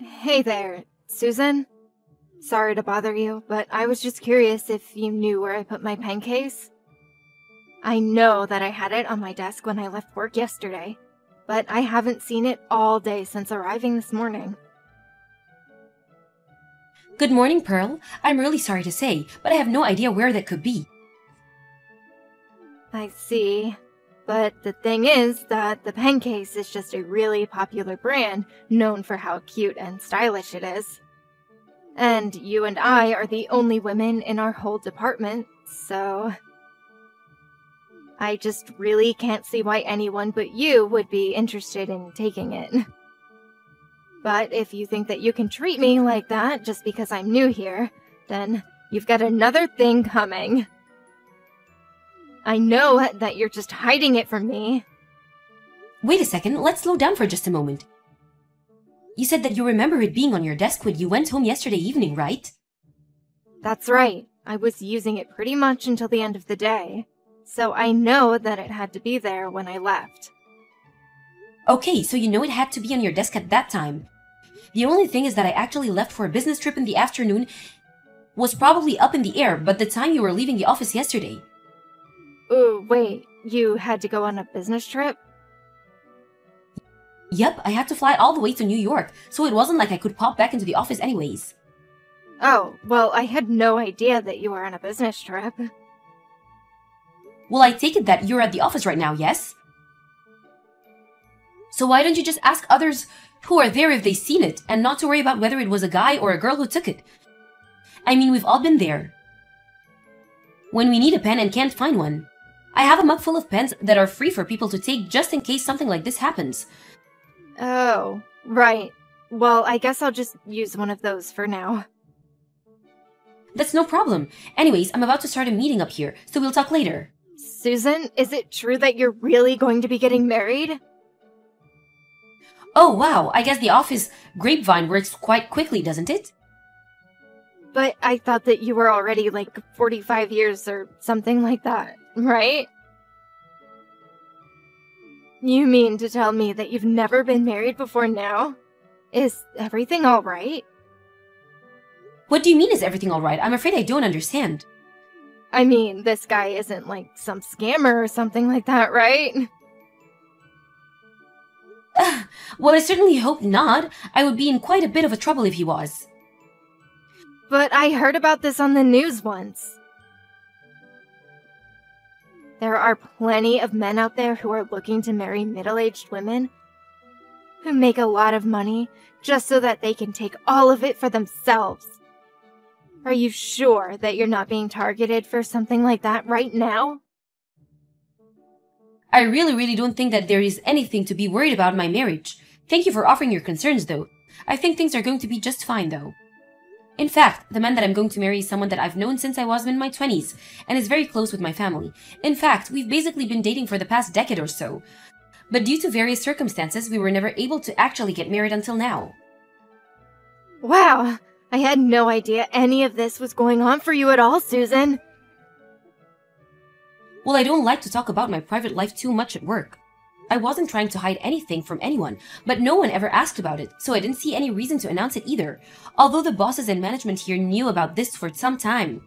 Hey there, Susan? Sorry to bother you, but I was just curious if you knew where I put my pen case. I know that I had it on my desk when I left work yesterday, but I haven't seen it all day since arriving this morning. Good morning, Pearl. I'm really sorry to say, but I have no idea where that could be. I see. But the thing is that the pen case is just a really popular brand known for how cute and stylish it is. And you and I are the only women in our whole department, so. I just really can't see why anyone but you would be interested in taking it. But if you think that you can treat me like that just because I'm new here, then you've got another thing coming. I know that you're just hiding it from me. Wait a second, let's slow down for just a moment. You said that you remember it being on your desk when you went home yesterday evening, right? That's right. I was using it pretty much until the end of the day. So I know that it had to be there when I left. Okay, so you know it had to be on your desk at that time. The only thing is that I actually left for a business trip in the afternoon was probably up in the air, but the time you were leaving the office yesterday. Oh, wait, you had to go on a business trip? Yep, I had to fly all the way to New York, so it wasn't like I could pop back into the office anyways. Oh, well, I had no idea that you were on a business trip. Well, I take it that you're at the office right now, yes? So why don't you just ask others who are there if they've seen it, and not to worry about whether it was a guy or a girl who took it? I mean, we've all been there. When we need a pen and can't find one. I have a mug full of pens that are free for people to take just in case something like this happens. Oh, right. Well, I guess I'll just use one of those for now. That's no problem. Anyways, I'm about to start a meeting up here, so we'll talk later. Susan, is it true that you're really going to be getting married? Oh, wow, I guess the office grapevine works quite quickly, doesn't it? But I thought that you were already like 45 years or something like that, right? You mean to tell me that you've never been married before now? Is everything alright? What do you mean, is everything alright? I'm afraid I don't understand. I mean, this guy isn't like some scammer or something like that, right? well, I certainly hope not. I would be in quite a bit of a trouble if he was. But I heard about this on the news once. There are plenty of men out there who are looking to marry middle aged women who make a lot of money just so that they can take all of it for themselves. Are you sure that you're not being targeted for something like that right now? I really, really don't think that there is anything to be worried about my marriage. Thank you for offering your concerns, though. I think things are going to be just fine, though. In fact, the man that I'm going to marry is someone that I've known since I was in my 20s, and is very close with my family. In fact, we've basically been dating for the past decade or so. But due to various circumstances, we were never able to actually get married until now. Wow, I had no idea any of this was going on for you at all, Susan. Well, I don't like to talk about my private life too much at work. I wasn't trying to hide anything from anyone, but no one ever asked about it, so I didn't see any reason to announce it either, although the bosses and management here knew about this for some time.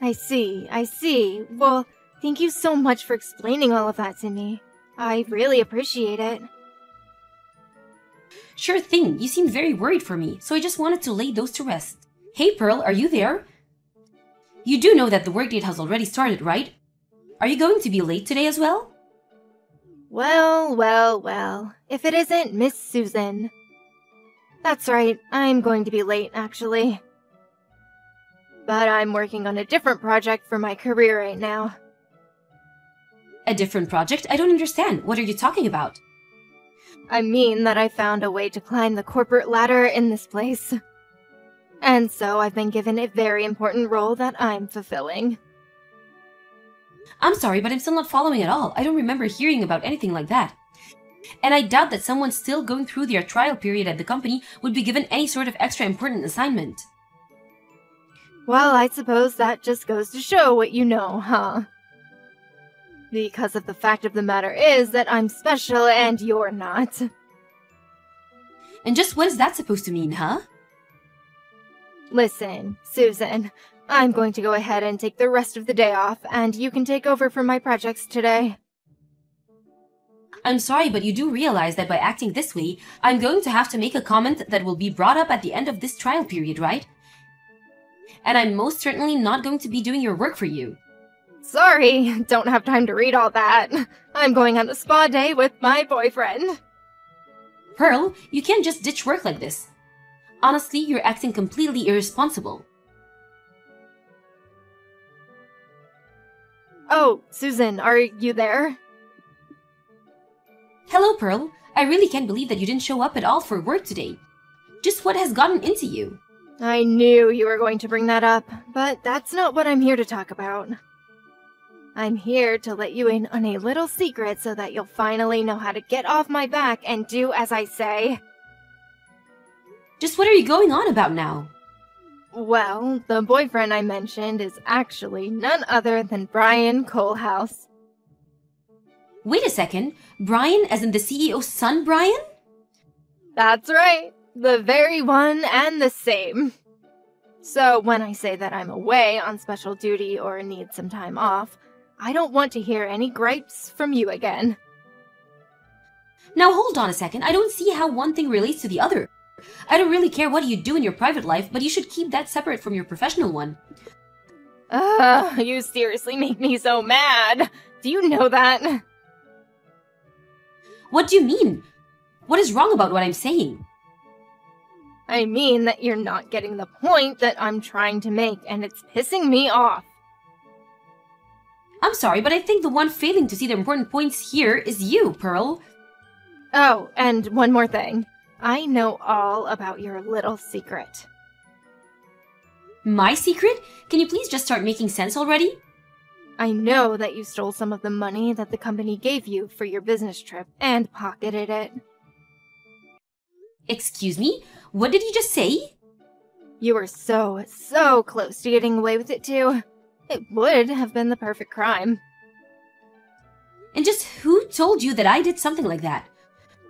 I see, I see. Well, thank you so much for explaining all of that to me. I really appreciate it. Sure thing, you seemed very worried for me, so I just wanted to lay those to rest. Hey Pearl, are you there? You do know that the workdate has already started, right? Are you going to be late today as well? Well, well, well. If it isn't Miss Susan. That's right, I'm going to be late, actually. But I'm working on a different project for my career right now. A different project? I don't understand. What are you talking about? I mean that I found a way to climb the corporate ladder in this place. And so I've been given a very important role that I'm fulfilling. I'm sorry, but I'm still not following at all. I don't remember hearing about anything like that. And I doubt that someone still going through their trial period at the company would be given any sort of extra important assignment. Well, I suppose that just goes to show what you know, huh? Because of the fact of the matter is that I'm special and you're not. And just what is that supposed to mean, huh? Listen, Susan, I'm going to go ahead and take the rest of the day off, and you can take over for my projects today. I'm sorry, but you do realize that by acting this way, I'm going to have to make a comment that will be brought up at the end of this trial period, right? And I'm most certainly not going to be doing your work for you. Sorry, don't have time to read all that. I'm going on a spa day with my boyfriend. Pearl, you can't just ditch work like this. Honestly, you're acting completely irresponsible. Oh, Susan, are you there? Hello, Pearl. I really can't believe that you didn't show up at all for work today. Just what has gotten into you? I knew you were going to bring that up, but that's not what I'm here to talk about. I'm here to let you in on a little secret so that you'll finally know how to get off my back and do as I say. Just what are you going on about now? Well, the boyfriend I mentioned is actually none other than Brian Colehouse. Wait a second. Brian, as in the CEO's son, Brian? That's right. The very one and the same. So, when I say that I'm away on special duty or need some time off, I don't want to hear any gripes from you again. Now hold on a second. I don't see how one thing relates to the other. I don't really care what you do in your private life, but you should keep that separate from your professional one. Ugh, you seriously make me so mad. Do you know that? What do you mean? What is wrong about what I'm saying? I mean that you're not getting the point that I'm trying to make, and it's pissing me off. I'm sorry, but I think the one failing to see the important points here is you, Pearl. Oh, and one more thing. I know all about your little secret. My secret? Can you please just start making sense already? I know that you stole some of the money that the company gave you for your business trip and pocketed it. Excuse me? What did you just say? You were so, so close to getting away with it too. It would have been the perfect crime. And just who told you that I did something like that?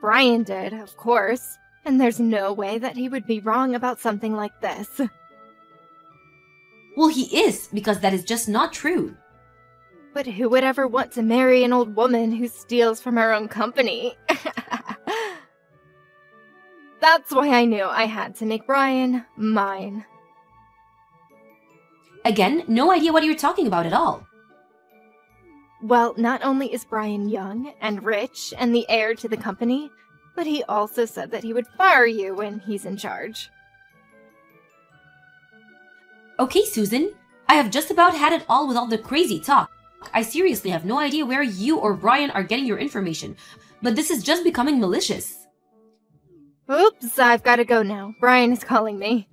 Brian did, of course. And there's no way that he would be wrong about something like this. Well, he is, because that is just not true. But who would ever want to marry an old woman who steals from her own company? That's why I knew I had to make Brian mine. Again, no idea what you're talking about at all. Well, not only is Brian young and rich and the heir to the company, but he also said that he would fire you when he's in charge. Okay, Susan, I have just about had it all with all the crazy talk. I seriously have no idea where you or Brian are getting your information, but this is just becoming malicious. Oops, I've got to go now. Brian is calling me.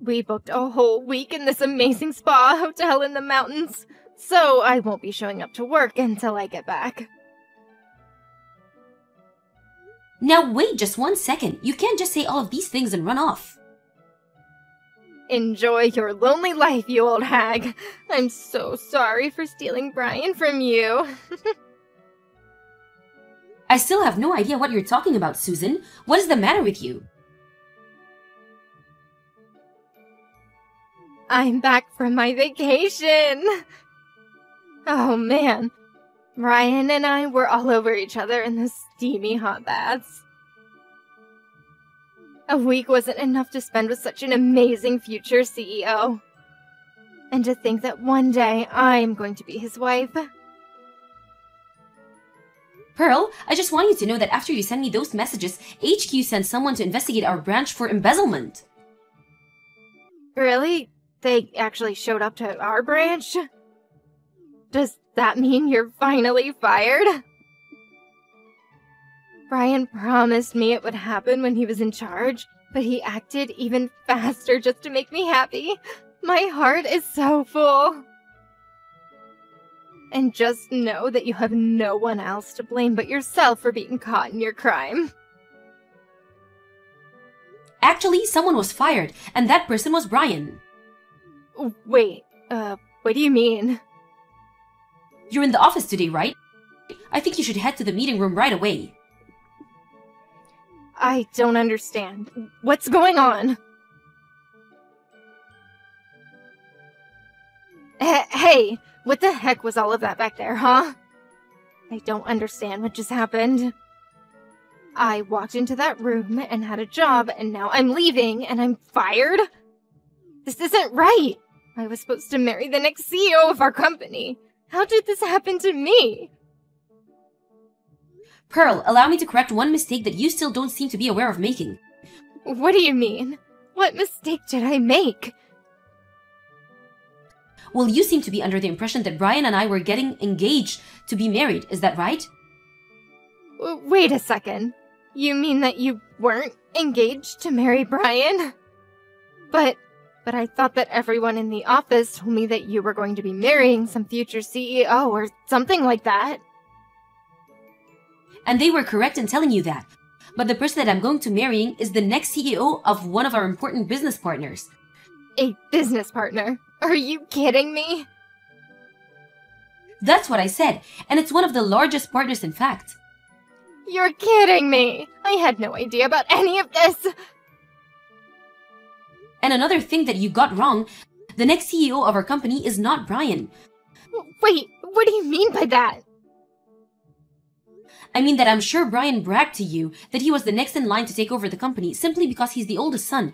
We booked a whole week in this amazing spa hotel in the mountains, so I won't be showing up to work until I get back. Now wait just one second. You can't just say all of these things and run off. Enjoy your lonely life, you old hag. I'm so sorry for stealing Brian from you. I still have no idea what you're talking about, Susan. What is the matter with you? I'm back from my vacation. Oh man, Brian and I were all over each other in the steamy hot baths. A week wasn't enough to spend with such an amazing future CEO. And to think that one day I'm going to be his wife. Pearl, I just want you to know that after you send me those messages, HQ sent someone to investigate our branch for embezzlement. Really? They actually showed up to our branch? Does that mean you're finally fired? Brian promised me it would happen when he was in charge, but he acted even faster just to make me happy. My heart is so full. And just know that you have no one else to blame but yourself for being caught in your crime. Actually, someone was fired, and that person was Brian. Wait, uh, what do you mean? You're in the office today, right? I think you should head to the meeting room right away. I don't understand. What's going on? H- hey, what the heck was all of that back there, huh? I don't understand what just happened. I walked into that room and had a job, and now I'm leaving and I'm fired? This isn't right! I was supposed to marry the next CEO of our company. How did this happen to me? Pearl, allow me to correct one mistake that you still don't seem to be aware of making. What do you mean? What mistake did I make? Well, you seem to be under the impression that Brian and I were getting engaged to be married, is that right? Wait a second. You mean that you weren't engaged to marry Brian? But but I thought that everyone in the office told me that you were going to be marrying some future CEO or something like that. And they were correct in telling you that. But the person that I'm going to marrying is the next CEO of one of our important business partners. A business partner? Are you kidding me? That's what I said, and it's one of the largest partners, in fact. You're kidding me! I had no idea about any of this! And another thing that you got wrong the next CEO of our company is not Brian. Wait, what do you mean by that? I mean that I'm sure Brian bragged to you that he was the next in line to take over the company simply because he's the oldest son.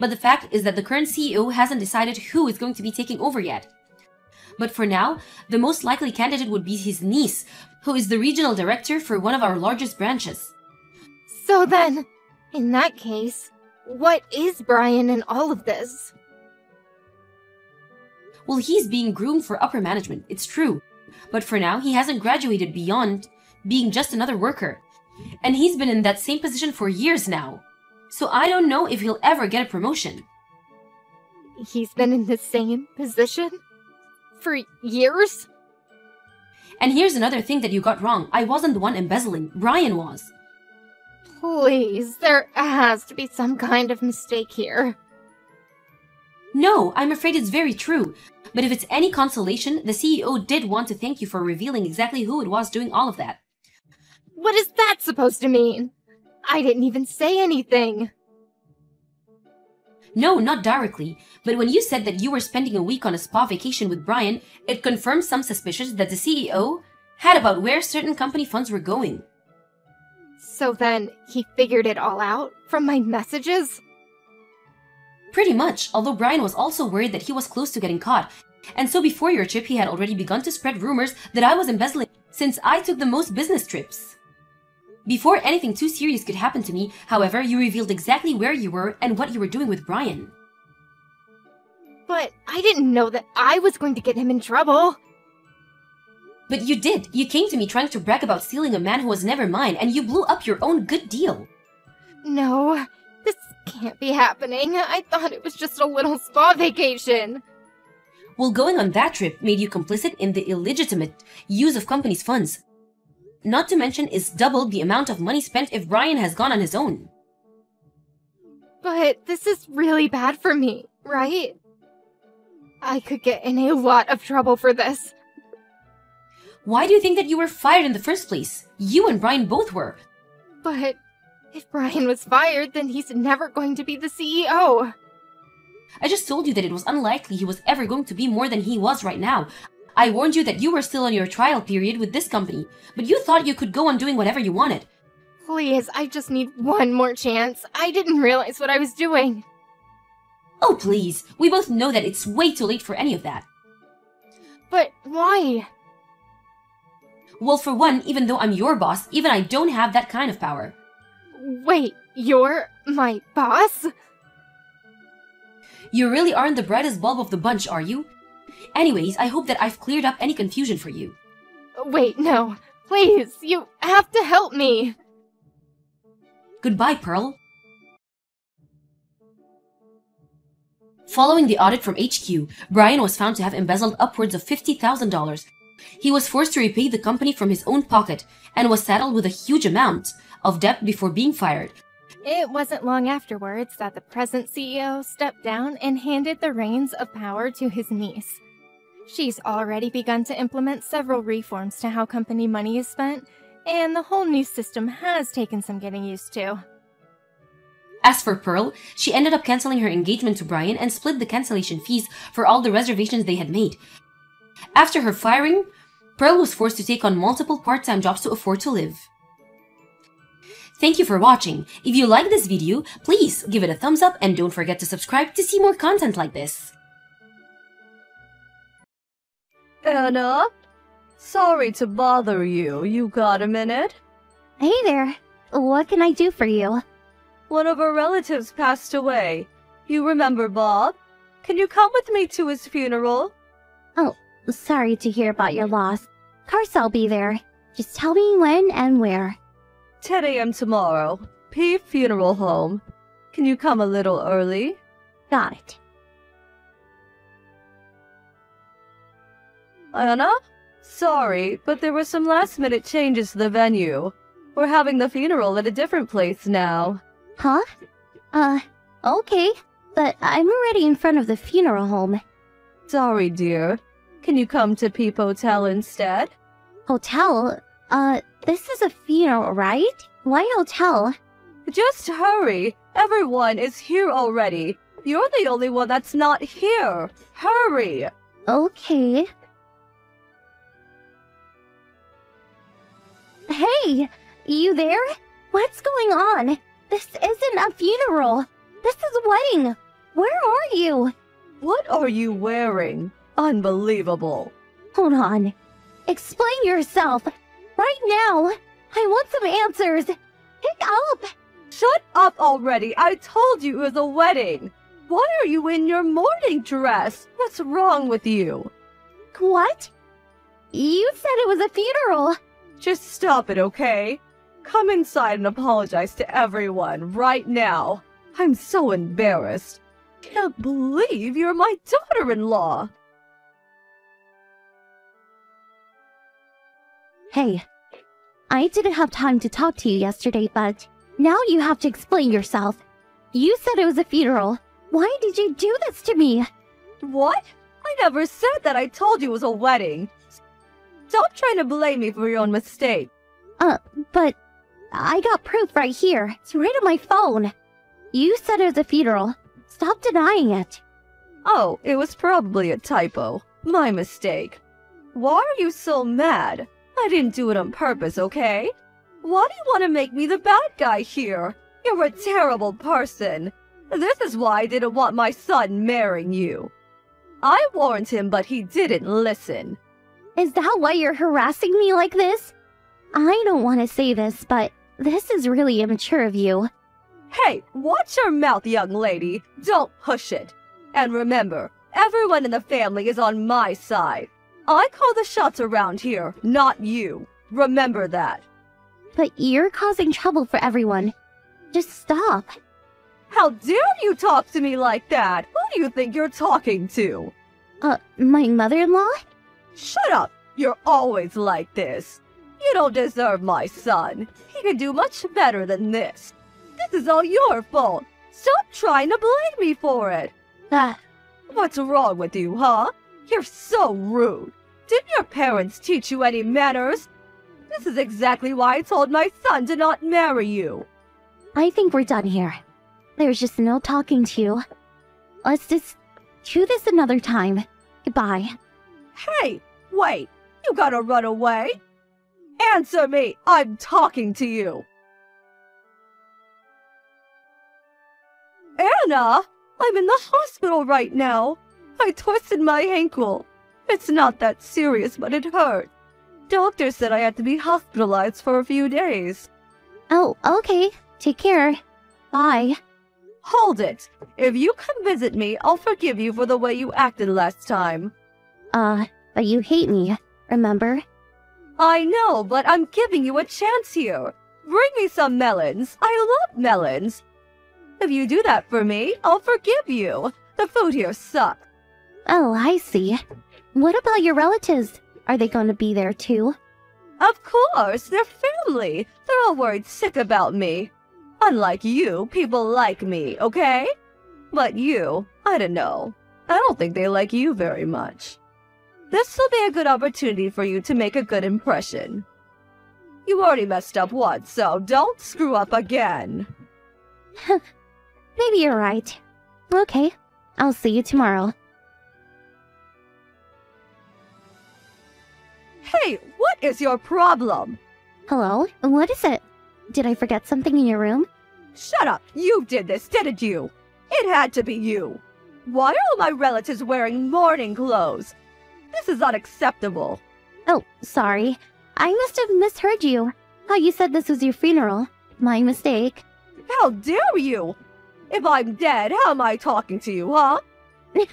But the fact is that the current CEO hasn't decided who is going to be taking over yet. But for now, the most likely candidate would be his niece, who is the regional director for one of our largest branches. So then, in that case, what is Brian in all of this? Well, he's being groomed for upper management, it's true. But for now, he hasn't graduated beyond being just another worker. And he's been in that same position for years now. So I don't know if he'll ever get a promotion. He's been in the same position? For years? And here's another thing that you got wrong. I wasn't the one embezzling, Brian was. Please, there has to be some kind of mistake here. No, I'm afraid it's very true. But if it's any consolation, the CEO did want to thank you for revealing exactly who it was doing all of that. What is that supposed to mean? I didn't even say anything. No, not directly. But when you said that you were spending a week on a spa vacation with Brian, it confirmed some suspicions that the CEO had about where certain company funds were going. So then, he figured it all out from my messages? Pretty much, although Brian was also worried that he was close to getting caught. And so before your trip, he had already begun to spread rumors that I was embezzling since I took the most business trips. Before anything too serious could happen to me, however, you revealed exactly where you were and what you were doing with Brian. But I didn't know that I was going to get him in trouble. But you did. You came to me trying to brag about stealing a man who was never mine, and you blew up your own good deal. No, this can't be happening. I thought it was just a little spa vacation. Well, going on that trip made you complicit in the illegitimate use of company's funds. Not to mention, it's doubled the amount of money spent if Brian has gone on his own. But this is really bad for me, right? I could get in a lot of trouble for this. Why do you think that you were fired in the first place? You and Brian both were. But if Brian was fired, then he's never going to be the CEO. I just told you that it was unlikely he was ever going to be more than he was right now. I warned you that you were still on your trial period with this company, but you thought you could go on doing whatever you wanted. Please, I just need one more chance. I didn't realize what I was doing. Oh, please. We both know that it's way too late for any of that. But why? Well, for one, even though I'm your boss, even I don't have that kind of power. Wait, you're my boss? You really aren't the brightest bulb of the bunch, are you? Anyways, I hope that I've cleared up any confusion for you. Wait, no. Please, you have to help me. Goodbye, Pearl. Following the audit from HQ, Brian was found to have embezzled upwards of $50,000. He was forced to repay the company from his own pocket and was saddled with a huge amount of debt before being fired. It wasn't long afterwards that the present CEO stepped down and handed the reins of power to his niece. She's already begun to implement several reforms to how company money is spent, and the whole new system has taken some getting used to. As for Pearl, she ended up canceling her engagement to Brian and split the cancellation fees for all the reservations they had made. After her firing, Pearl was forced to take on multiple part-time jobs to afford to live. Thank you for watching. If you like this video, please give it a thumbs up and don't forget to subscribe to see more content like this. Anna? Sorry to bother you. You got a minute? Hey there. What can I do for you? One of our relatives passed away. You remember Bob? Can you come with me to his funeral? Sorry to hear about your loss. Of Course I'll be there. Just tell me when and where. 10 a.m. tomorrow. P Funeral Home. Can you come a little early? Got it. Anna? Sorry, but there were some last minute changes to the venue. We're having the funeral at a different place now. Huh? Uh, okay. But I'm already in front of the funeral home. Sorry, dear. Can you come to Peep Hotel instead? Hotel? Uh, this is a funeral, right? Why hotel? Just hurry. Everyone is here already. You're the only one that's not here. Hurry. Okay. Hey, you there? What's going on? This isn't a funeral. This is a wedding. Where are you? What are you wearing? Unbelievable. Hold on. Explain yourself. Right now. I want some answers. Pick up. Shut up already. I told you it was a wedding. Why are you in your mourning dress? What's wrong with you? What? You said it was a funeral. Just stop it, okay? Come inside and apologize to everyone right now. I'm so embarrassed. Can't believe you're my daughter-in-law. Hey, I didn't have time to talk to you yesterday, but now you have to explain yourself. You said it was a funeral. Why did you do this to me? What? I never said that I told you it was a wedding. Stop trying to blame me for your own mistake. Uh, but I got proof right here. It's right on my phone. You said it was a funeral. Stop denying it. Oh, it was probably a typo. My mistake. Why are you so mad? I didn't do it on purpose, okay? Why do you want to make me the bad guy here? You're a terrible person. This is why I didn't want my son marrying you. I warned him, but he didn't listen. Is that why you're harassing me like this? I don't want to say this, but this is really immature of you. Hey, watch your mouth, young lady. Don't push it. And remember, everyone in the family is on my side. I call the shots around here, not you. Remember that. But you're causing trouble for everyone. Just stop. How dare you talk to me like that? Who do you think you're talking to? Uh, my mother-in-law? Shut up! You're always like this. You don't deserve my son. He can do much better than this. This is all your fault. Stop trying to blame me for it. Ah, What's wrong with you, huh? You're so rude. Didn't your parents teach you any manners? This is exactly why I told my son to not marry you. I think we're done here. There's just no talking to you. Let's just do this another time. Goodbye. Hey, wait. You gotta run away. Answer me. I'm talking to you. Anna, I'm in the hospital right now. I twisted my ankle. It's not that serious, but it hurt. Doctor said I had to be hospitalized for a few days. Oh, okay. Take care. Bye. Hold it. If you come visit me, I'll forgive you for the way you acted last time. Uh, but you hate me, remember? I know, but I'm giving you a chance here. Bring me some melons. I love melons. If you do that for me, I'll forgive you. The food here sucks. Oh, I see. What about your relatives? Are they going to be there too? Of course, they're family. They're all worried sick about me. Unlike you, people like me, okay? But you, I don't know. I don't think they like you very much. This will be a good opportunity for you to make a good impression. You already messed up once, so don't screw up again. Maybe you're right. Okay, I'll see you tomorrow. Hey, what is your problem? Hello? What is it? Did I forget something in your room? Shut up! You did this, didn't you? It had to be you. Why are all my relatives wearing mourning clothes? This is unacceptable. Oh, sorry. I must have misheard you. How you said this was your funeral. My mistake. How dare you? If I'm dead, how am I talking to you, huh?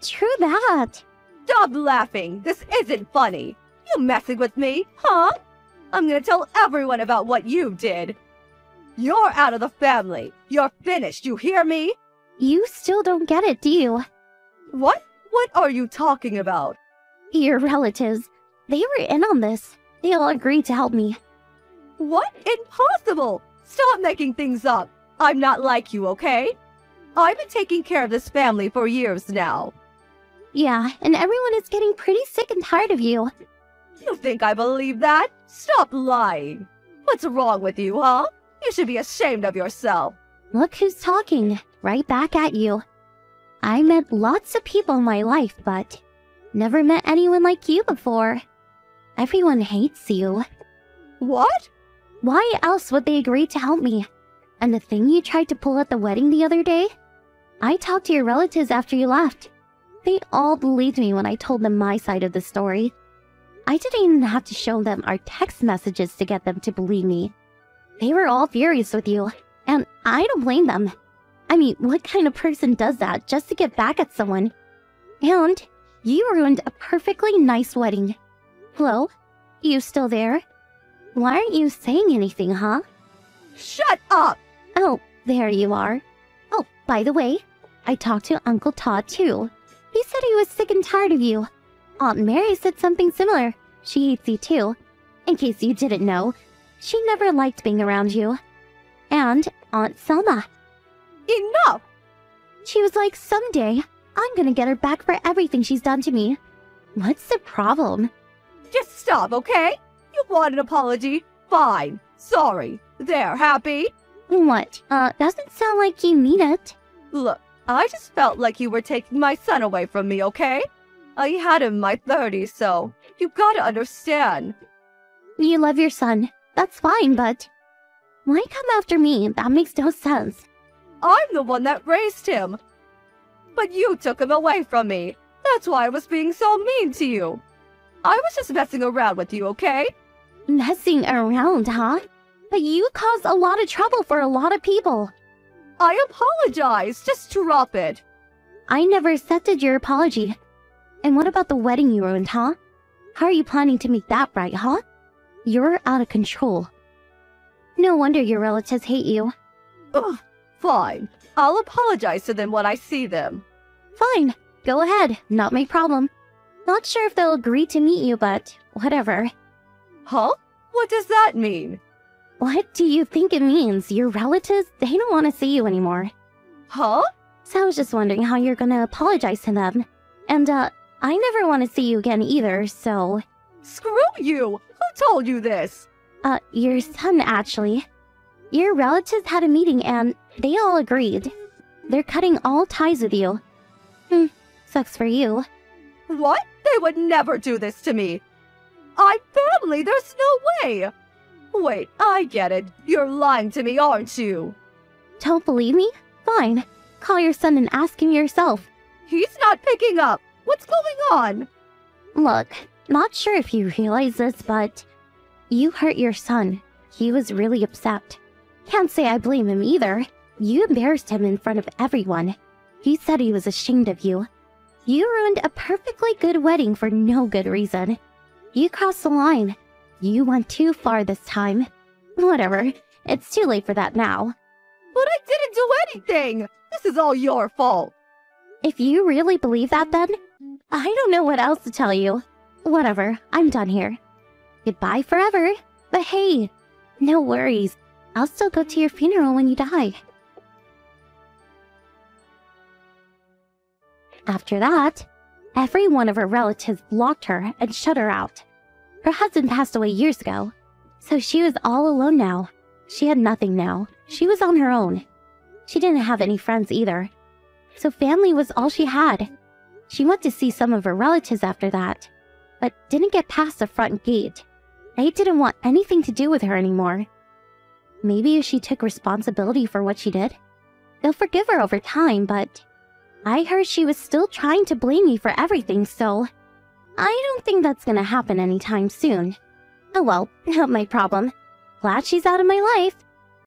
True that. Stop laughing. This isn't funny. You messing with me, huh? I'm gonna tell everyone about what you did. You're out of the family. You're finished, you hear me? You still don't get it, do you? What? What are you talking about? Your relatives. They were in on this. They all agreed to help me. What? Impossible! Stop making things up. I'm not like you, okay? I've been taking care of this family for years now. Yeah, and everyone is getting pretty sick and tired of you. You think I believe that? Stop lying. What's wrong with you, huh? You should be ashamed of yourself. Look who's talking. Right back at you. I met lots of people in my life, but never met anyone like you before. Everyone hates you. What? Why else would they agree to help me? And the thing you tried to pull at the wedding the other day? I talked to your relatives after you left. They all believed me when I told them my side of the story. I didn't even have to show them our text messages to get them to believe me. They were all furious with you, and I don't blame them. I mean, what kind of person does that just to get back at someone? And you ruined a perfectly nice wedding. Hello? You still there? Why aren't you saying anything, huh? Shut up! Oh, there you are. Oh, by the way, I talked to Uncle Todd too. He said he was sick and tired of you. Aunt Mary said something similar. She hates you too. In case you didn't know, she never liked being around you. And Aunt Selma. Enough! She was like, someday, I'm gonna get her back for everything she's done to me. What's the problem? Just stop, okay? You want an apology? Fine. Sorry. There, happy? What? Uh, doesn't sound like you mean it. Look, I just felt like you were taking my son away from me, okay? I had him my 30s, so you gotta understand. You love your son. That's fine, but... Why come after me? That makes no sense. I'm the one that raised him. But you took him away from me. That's why I was being so mean to you. I was just messing around with you, okay? Messing around, huh? But you caused a lot of trouble for a lot of people. I apologize. Just drop it. I never accepted your apology. And what about the wedding you ruined, huh? How are you planning to make that right, huh? You're out of control. No wonder your relatives hate you. Ugh, fine. I'll apologize to them when I see them. Fine, go ahead, not my problem. Not sure if they'll agree to meet you, but whatever. Huh? What does that mean? What do you think it means? Your relatives, they don't want to see you anymore. Huh? So I was just wondering how you're gonna apologize to them. And, uh, I never want to see you again either, so... Screw you! Who told you this? Uh, your son, actually. Your relatives had a meeting and they all agreed. They're cutting all ties with you. Hmm, sucks for you. What? They would never do this to me. I'm family, there's no way. Wait, I get it. You're lying to me, aren't you? Don't believe me? Fine. Call your son and ask him yourself. He's not picking up. What's going on? Look, not sure if you realize this, but you hurt your son. He was really upset. Can't say I blame him either. You embarrassed him in front of everyone. He said he was ashamed of you. You ruined a perfectly good wedding for no good reason. You crossed the line. You went too far this time. Whatever. It's too late for that now. But I didn't do anything. This is all your fault. If you really believe that, then I don't know what else to tell you. Whatever, I'm done here. Goodbye forever. But hey, no worries. I'll still go to your funeral when you die. After that, Every one of her relatives blocked her and shut her out. Her husband passed away years ago, so she was all alone now. She had nothing now. She was on her own. She didn't have any friends either. So family was all she had. She went to see some of her relatives after that, but didn't get past the front gate. They didn't want anything to do with her anymore. Maybe if she took responsibility for what she did, they'll forgive her over time, but I heard she was still trying to blame me for everything, so I don't think that's gonna happen anytime soon. Oh well, not my problem. Glad she's out of my life.